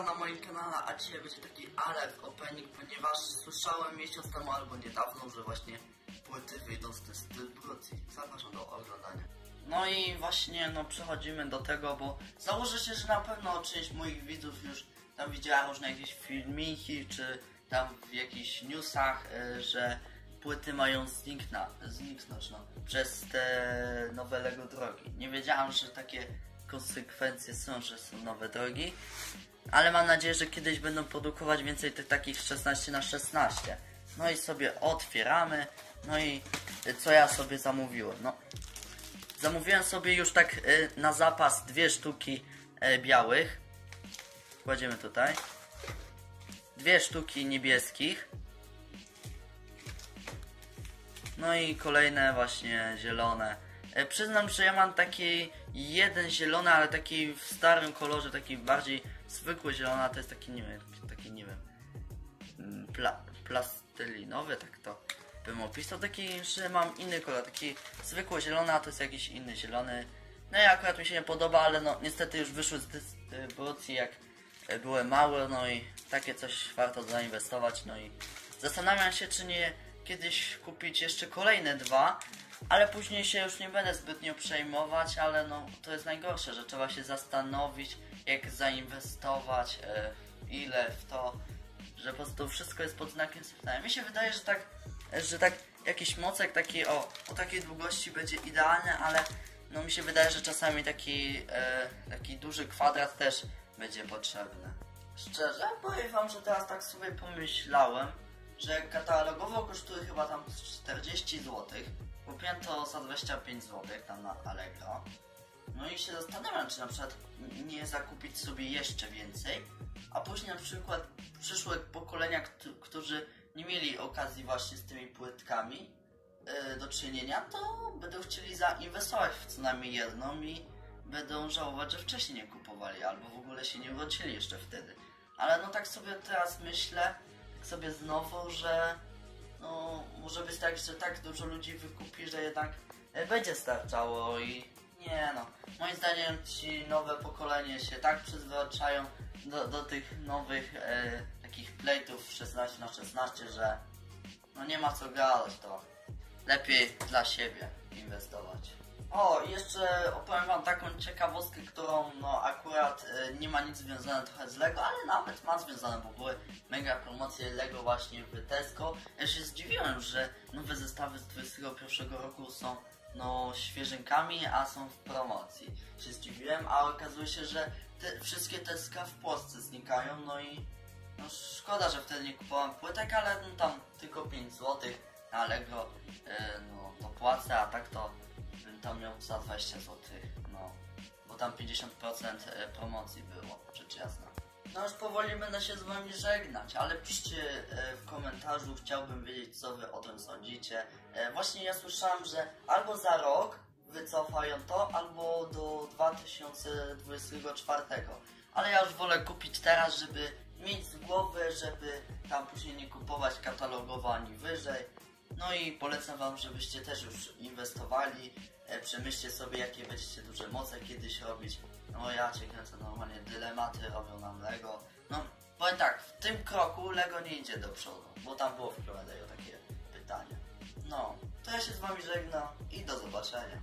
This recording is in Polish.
na moim kanale, a dzisiaj będzie taki alert opening, ponieważ słyszałem miesiąc temu albo niedawno, że właśnie płyty wyjdą z dystrybucji. Zapraszam do oglądania. No i właśnie no przechodzimy do tego, bo założę się, że na pewno część moich widzów już tam widziała różne jakieś filmiki, czy tam w jakichś newsach, y, że płyty mają znikna, zniknąć no, przez te nowe Lego drogi. Nie wiedziałam, że takie konsekwencje są, że są nowe drogi, ale mam nadzieję, że kiedyś będą produkować więcej tych takich 16 na 16 No i sobie otwieramy, no i y, co ja sobie zamówiłem? No, zamówiłem sobie już tak y, na zapas dwie sztuki y, białych. Kładziemy tutaj. Dwie sztuki niebieskich. No i kolejne właśnie zielone. E, przyznam, że ja mam taki jeden zielony, ale taki w starym kolorze, taki bardziej zwykły zielony, a to jest taki, nie wiem, taki, nie wiem, mm, pla, plastelinowy, tak to bym opisał. Taki, że mam inny kolor, taki zwykły zielony, a to jest jakiś inny zielony. No i akurat mi się nie podoba, ale no niestety już wyszły z dystrybucji jak e, były małe, no i takie coś warto zainwestować, no i zastanawiam się, czy nie kiedyś kupić jeszcze kolejne dwa, ale później się już nie będę zbytnio przejmować, ale no to jest najgorsze, że trzeba się zastanowić, jak zainwestować, e, ile w to, że po prostu wszystko jest pod znakiem zapytania. Mi się wydaje, że tak, że tak jakiś mocek taki o, o takiej długości będzie idealny, ale no mi się wydaje, że czasami taki, e, taki duży kwadrat też będzie potrzebny. Szczerze, powiem wam, że teraz tak sobie pomyślałem, że katalogowo kosztuje chyba tam 40 zł. Kupiłem to za 25 zł tam na Allegro. No i się zastanawiam, czy na przykład nie zakupić sobie jeszcze więcej, a później na przykład przyszłe pokolenia, którzy nie mieli okazji właśnie z tymi płytkami yy, do czynienia, to będą chcieli zainwestować w co najmniej jedną i będą żałować, że wcześniej nie kupowali, albo w ogóle się nie urodzili jeszcze wtedy. Ale no tak sobie teraz myślę, sobie znowu, że no, może być tak, że tak dużo ludzi wykupi, że jednak e, będzie starczało i nie no. Moim zdaniem ci nowe pokolenie się tak przyzwyczają do, do tych nowych e, takich plate'ów 16 na 16 że no nie ma co gadać, to lepiej dla siebie inwestować. O, jeszcze opowiem wam taką ciekawostkę, którą no akurat y, nie ma nic związane trochę z Lego, ale nawet ma związane, bo były mega promocje Lego właśnie w Tesco. Ja się zdziwiłem, że nowe zestawy z 21 roku są no świeżynkami, a są w promocji. Się zdziwiłem, a okazuje się, że te wszystkie Teska w Polsce znikają, no i no szkoda, że wtedy nie kupowałem płytek, ale no, tam tylko 5 zł na Allegro y, no to płacę, a tak to tam miał za 20 zł, no. Bo tam 50% e, promocji było, rzecz jasna. No już powoli będę się z wami żegnać, ale piszcie e, w komentarzu, chciałbym wiedzieć co wy o tym sądzicie. E, właśnie ja słyszałem, że albo za rok wycofają to, albo do 2024. Ale ja już wolę kupić teraz, żeby mieć z głowy, żeby tam później nie kupować katalogowo ani wyżej. No i polecam Wam, żebyście też już inwestowali. E, przemyślcie sobie, jakie będziecie duże moce kiedyś robić. No ja Cię kręcę, normalnie dylematy robią nam Lego. No, powiem tak, w tym kroku Lego nie idzie do przodu, bo tam było w Q&A takie pytanie. No, to ja się z Wami żegnam i do zobaczenia.